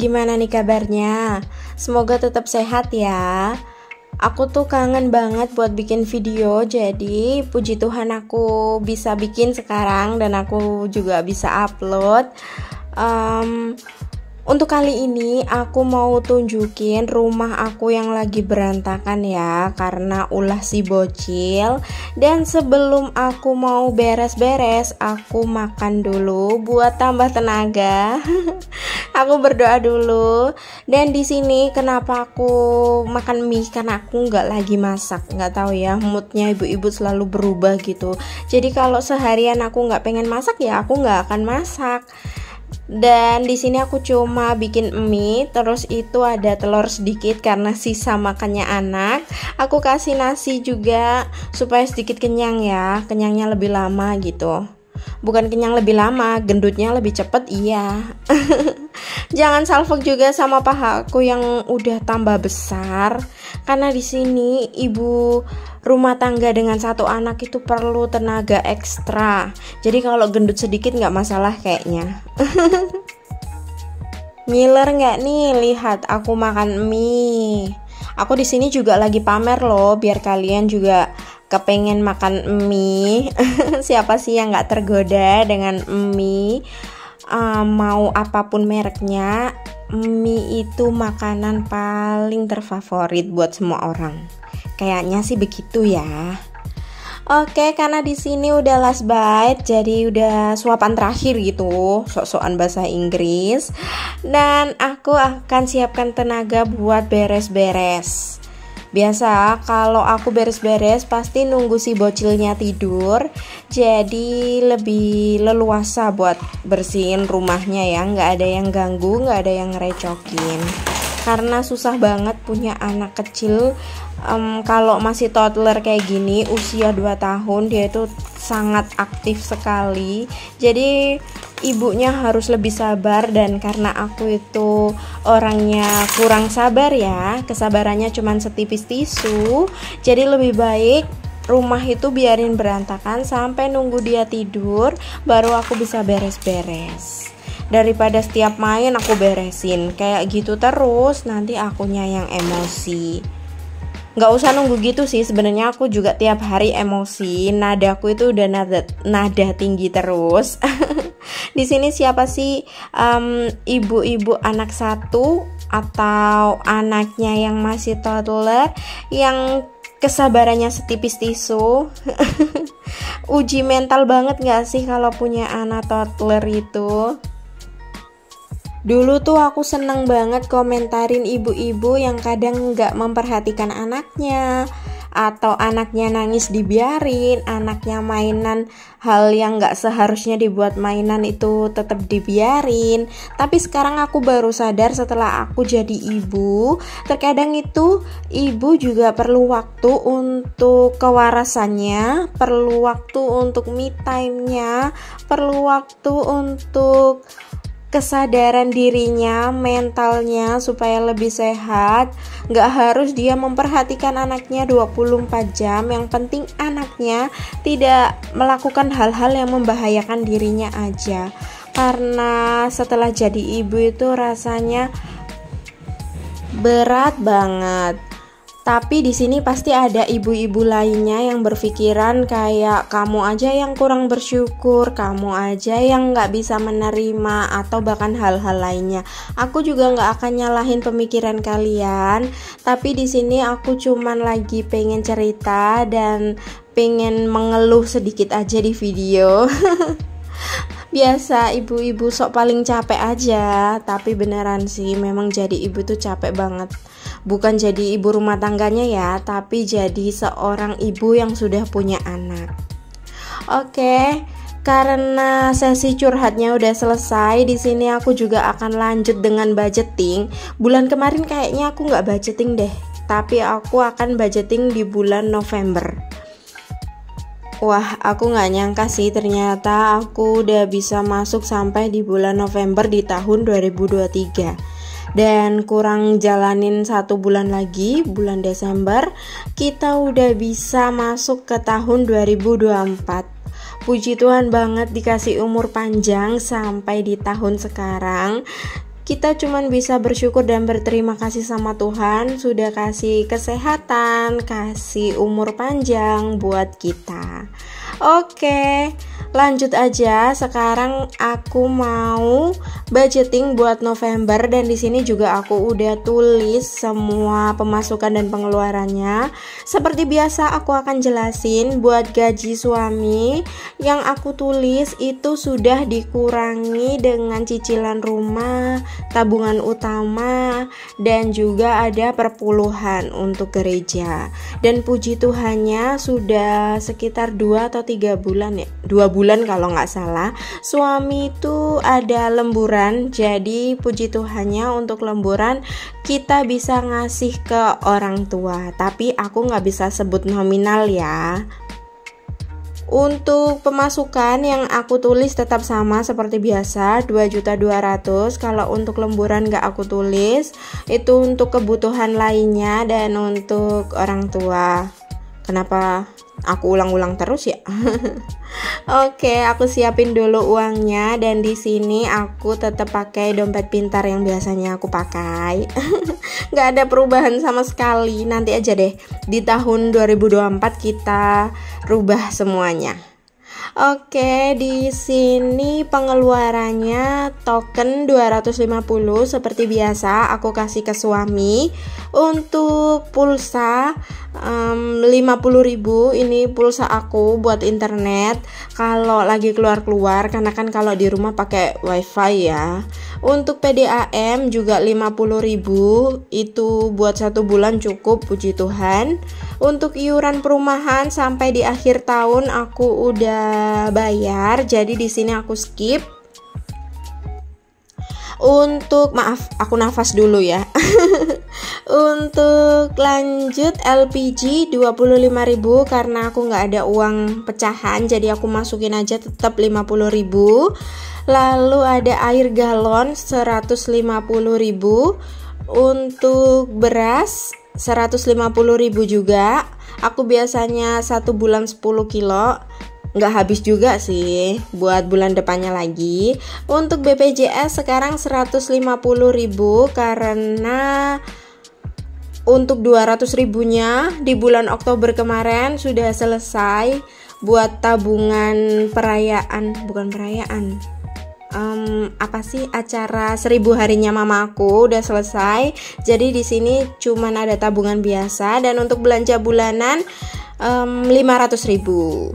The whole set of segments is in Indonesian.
gimana nih kabarnya? Semoga tetap sehat ya. Aku tuh kangen banget buat bikin video, jadi puji Tuhan aku bisa bikin sekarang dan aku juga bisa upload. Um, untuk kali ini aku mau tunjukin rumah aku yang lagi berantakan ya karena ulah si bocil. Dan sebelum aku mau beres-beres aku makan dulu buat tambah tenaga. aku berdoa dulu. Dan di sini kenapa aku makan mie? Karena aku nggak lagi masak. Nggak tahu ya moodnya ibu-ibu selalu berubah gitu. Jadi kalau seharian aku nggak pengen masak ya aku nggak akan masak dan di sini aku cuma bikin mie terus itu ada telur sedikit karena sisa makannya anak. Aku kasih nasi juga supaya sedikit kenyang ya kenyangnya lebih lama gitu. Bukan kenyang lebih lama gendutnya lebih cepet iya. Jangan salfok juga sama pahaku yang udah tambah besar karena di sini ibu rumah tangga dengan satu anak itu perlu tenaga ekstra. Jadi kalau gendut sedikit nggak masalah kayaknya. Ngiler nggak nih? Lihat aku makan mie. Aku di sini juga lagi pamer loh biar kalian juga kepengen makan mie. Siapa sih yang nggak tergoda dengan mie? Uh, mau apa pun mereknya mie itu makanan paling terfavorit buat semua orang Kayaknya sih begitu ya. Oke, karena di sini udah last bite, jadi udah suapan terakhir gitu, sok-sokan bahasa Inggris. Dan aku akan siapkan tenaga buat beres-beres. Biasa kalau aku beres-beres pasti nunggu si bocilnya tidur Jadi lebih leluasa buat bersihin rumahnya ya. Nggak ada yang ganggu, nggak ada yang ngerecokin. Karena susah banget punya anak kecil um, kalau masih toddler kayak gini usia 2 tahun dia itu sangat aktif sekali. Jadi ibunya harus lebih sabar dan karena aku itu orangnya kurang sabar ya kesabarannya cuma setipis tisu jadi lebih baik rumah itu biarin berantakan sampai nunggu dia tidur baru aku bisa beres-beres. Daripada setiap main aku beresin kayak gitu terus nanti akunya yang emosi nggak usah nunggu gitu sih. Sebenarnya aku juga tiap hari emosi. Nadaku itu udah nada nada tinggi terus. Di sini siapa sih? Ibu-ibu um, anak satu atau anaknya yang masih toddler yang kesabarannya setipis tisu? Uji mental banget nggak sih kalau punya anak toddler itu Dulu tuh aku seneng banget komentarin ibu-ibu yang kadang nggak memperhatikan anaknya atau anaknya nangis dibiarin, anaknya mainan hal yang nggak seharusnya dibuat mainan itu tetap dibiarin. Tapi sekarang aku baru sadar setelah aku jadi ibu, terkadang itu ibu juga perlu waktu untuk kewarasannya, perlu waktu untuk me time-nya, perlu waktu untuk kesadaran dirinya, mentalnya supaya lebih sehat. Gak harus dia memperhatikan anaknya 24 jam. Yang penting anaknya tidak melakukan hal-hal yang membahayakan dirinya aja. Karena setelah jadi ibu itu rasanya berat banget tapi di sini pasti ada ibu-ibu lainnya yang berpikiran kayak kamu aja yang kurang bersyukur, kamu aja yang nggak bisa menerima atau bahkan hal-hal lainnya. Aku juga nggak akan nyalahin pemikiran kalian, tapi di sini aku cuman lagi pengen cerita dan pengen mengeluh sedikit aja di video. biasa ibu-ibu sok paling capek aja tapi beneran sih memang jadi ibu tuh capek banget bukan jadi ibu rumah tangganya ya tapi jadi seorang ibu yang sudah punya anak. Oke karena sesi curhatnya udah selesai di sini aku juga akan lanjut dengan budgeting. Bulan kemarin kayaknya aku nggak budgeting deh tapi aku akan budgeting di bulan November. Wah, aku nggak nyangka sih ternyata aku udah bisa masuk sampai di bulan November di tahun 2023 dan kurang jalanin satu bulan lagi bulan Desember kita udah bisa masuk ke tahun 2024 Puji Tuhan banget dikasih umur panjang sampai di tahun sekarang kita cuman bisa bersyukur dan berterima kasih sama Tuhan sudah kasih kesehatan, kasih umur panjang buat kita. Oke, lanjut aja. Sekarang aku mau budgeting buat November dan di sini juga aku udah tulis semua pemasukan dan pengeluarannya. Seperti biasa aku akan jelasin buat gaji suami yang aku tulis itu sudah dikurangi dengan cicilan rumah, tabungan utama dan juga ada perpuluhan untuk gereja. Dan puji Tuhannya sudah sekitar 2 atau tiga bulan ya dua bulan kalau nggak salah. Suami itu ada lemburan jadi puji Tuhannya untuk lemburan kita bisa ngasih ke orang tua. Tapi aku nggak bisa sebut nominal ya. Untuk pemasukan yang aku tulis tetap sama seperti biasa 2.200 kalau untuk lemburan nggak aku tulis itu untuk kebutuhan lainnya dan untuk orang tua. Kenapa aku ulang-ulang terus ya. Oke, aku siapin dulu uangnya dan di sini aku tetap pakai dompet pintar yang biasanya aku pakai. Gak ada perubahan sama sekali. Nanti aja deh di tahun 2024 kita rubah semuanya. Oke, di sini pengeluarannya token 250 seperti biasa aku kasih ke suami. Untuk pulsa um, 50.000 ini pulsa aku buat internet. Kalau lagi keluar-keluar karena kan kalau di rumah pakai wifi ya. Untuk PDAM juga 50.000 itu buat satu bulan cukup puji Tuhan. Untuk iuran perumahan sampai di akhir tahun aku udah bayar jadi di sini aku skip untuk maaf aku nafas dulu ya. Untuk lanjut LPG 25.000 karena aku nggak ada uang pecahan jadi aku masukin aja tetap 50.000 lalu ada air galon 150.000 untuk beras 150.000 juga. Aku biasanya satu bulan 10 kilo nggak habis juga sih buat bulan depannya lagi. Untuk BPJS sekarang 150.000 karena untuk 200 ribunya di bulan Oktober kemarin sudah selesai buat tabungan perayaan. Bukan perayaan. Um, apa sih? Acara seribu harinya mamaku udah selesai. Jadi di sini cuman ada tabungan biasa dan untuk belanja bulanan um, 500 ribu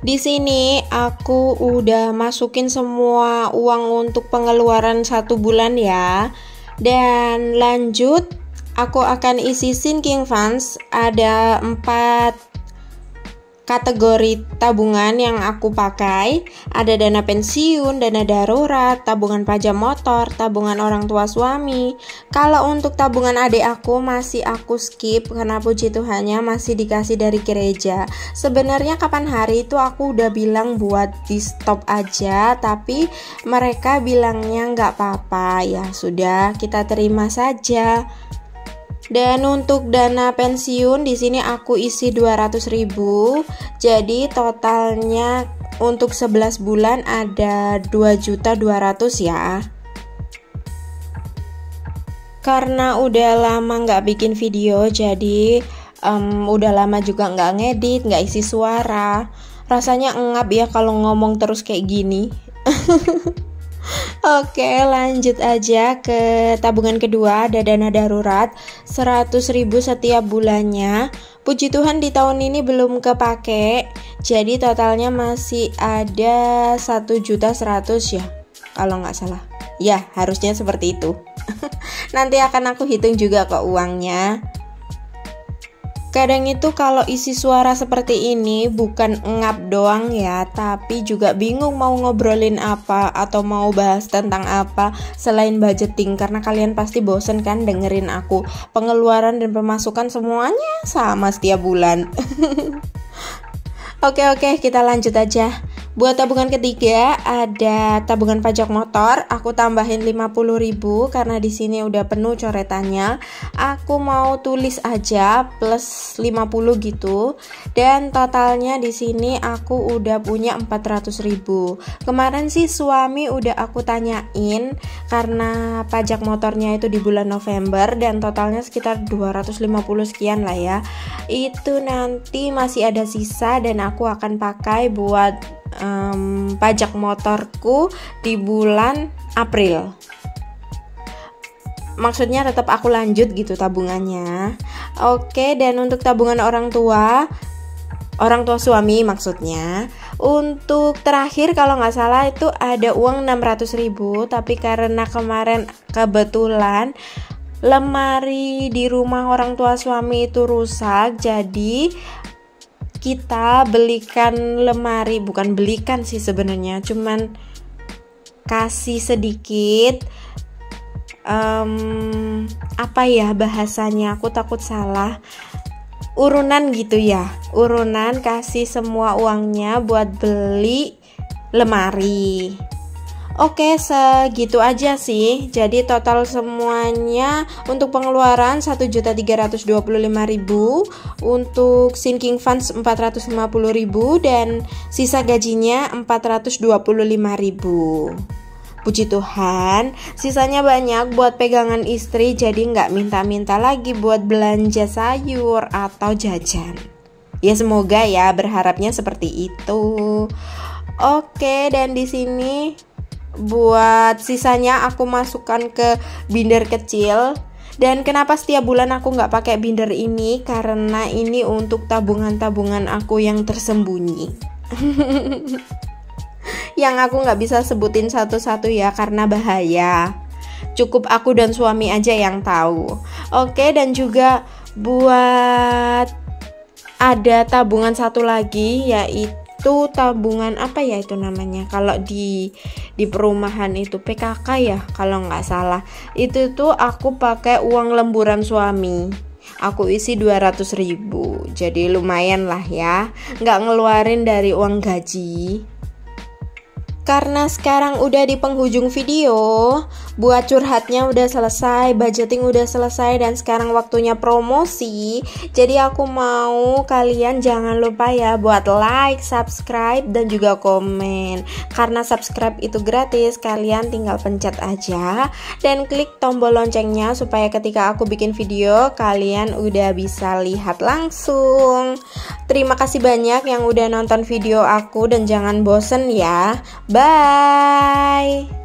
Di sini aku udah masukin semua uang untuk pengeluaran satu bulan ya. Dan lanjut, aku akan isi sinking funds ada 4 kategori tabungan yang aku pakai ada dana pensiun, dana darurat, tabungan pajak motor, tabungan orang tua suami. Kalau untuk tabungan adik aku masih aku skip karena puji Tuhannya masih dikasih dari gereja. Sebenarnya kapan hari itu aku udah bilang buat di stop aja, tapi mereka bilangnya nggak apa-apa. Ya sudah, kita terima saja. Dan untuk dana pensiun di sini aku isi 200.000. Jadi totalnya untuk 11 bulan ada 2.200 ya. Karena udah lama nggak bikin video, jadi um, udah lama juga nggak ngedit, nggak isi suara. Rasanya engap ya kalau ngomong terus kayak gini. Oke lanjut aja ke tabungan kedua ada dana darurat 100 ribu setiap bulannya. Puji Tuhan di tahun ini belum kepake Jadi totalnya masih ada 1 juta 100 ya Kalau nggak salah. Ya harusnya seperti itu. Nanti akan aku hitung juga kok uangnya Kadang itu kalau isi suara seperti ini bukan ngap doang ya, tapi juga bingung mau ngobrolin apa atau mau bahas tentang apa selain budgeting karena kalian pasti bosen kan dengerin aku. Pengeluaran dan pemasukan semuanya sama setiap bulan. oke oke, kita lanjut aja. Buat tabungan ketiga ada tabungan pajak motor, aku tambahin 50.000 karena di sini udah penuh coretannya. Aku mau tulis aja plus 50 gitu. Dan totalnya di sini aku udah punya 400.000. Kemarin sih suami udah aku tanyain karena pajak motornya itu di bulan November dan totalnya sekitar 250 sekian lah ya. Itu nanti masih ada sisa dan aku akan pakai buat um, pajak motorku di bulan April. Maksudnya tetap aku lanjut gitu tabungannya. Oke dan untuk tabungan orang tua orang tua suami maksudnya untuk terakhir kalau nggak salah itu ada uang 600 ribu tapi karena kemarin kebetulan lemari di rumah orang tua suami itu rusak jadi kita belikan lemari bukan belikan sih sebenarnya cuman kasih sedikit um, apa ya bahasanya aku takut salah urunan gitu ya urunan kasih semua uangnya buat beli lemari Oke, segitu aja sih. Jadi total semuanya untuk pengeluaran 1.325.000, untuk sinking funds 450.000 dan sisa gajinya 425.000. Puji Tuhan, sisanya banyak buat pegangan istri jadi nggak minta-minta lagi buat belanja sayur atau jajan. Ya semoga ya berharapnya seperti itu. Oke, dan di sini buat sisanya aku masukkan ke binder kecil. Dan kenapa setiap bulan aku nggak pakai binder ini? Karena ini untuk tabungan-tabungan aku yang tersembunyi. Yang aku nggak bisa sebutin satu-satu ya karena bahaya. Cukup aku dan suami aja yang tahu. Oke dan juga buat ada tabungan satu lagi yaitu itu tabungan apa ya itu namanya? Kalau di di perumahan itu PKK ya kalau nggak salah. Itu tuh aku pakai uang lemburan suami. Aku isi 200 ribu. Jadi lumayan lah ya. Nggak ngeluarin dari uang gaji karena sekarang udah di penghujung video, buat curhatnya udah selesai, budgeting udah selesai dan sekarang waktunya promosi. Jadi aku mau kalian jangan lupa ya buat like, subscribe dan juga komen. Karena subscribe itu gratis, kalian tinggal pencet aja dan klik tombol loncengnya supaya ketika aku bikin video kalian udah bisa lihat langsung. Terima kasih banyak yang udah nonton video aku dan jangan bosen ya. Bye.